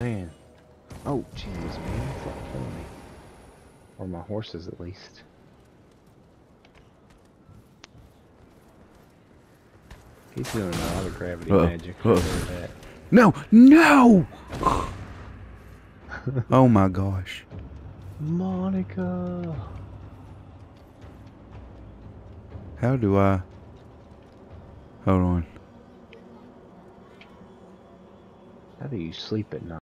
man. Oh, jeez, man. It's killing me. Or my horses, at least. He's doing a lot of gravity uh, magic. Uh, No, no! oh my gosh. Monica! How do I... Hold on. How do you sleep at night?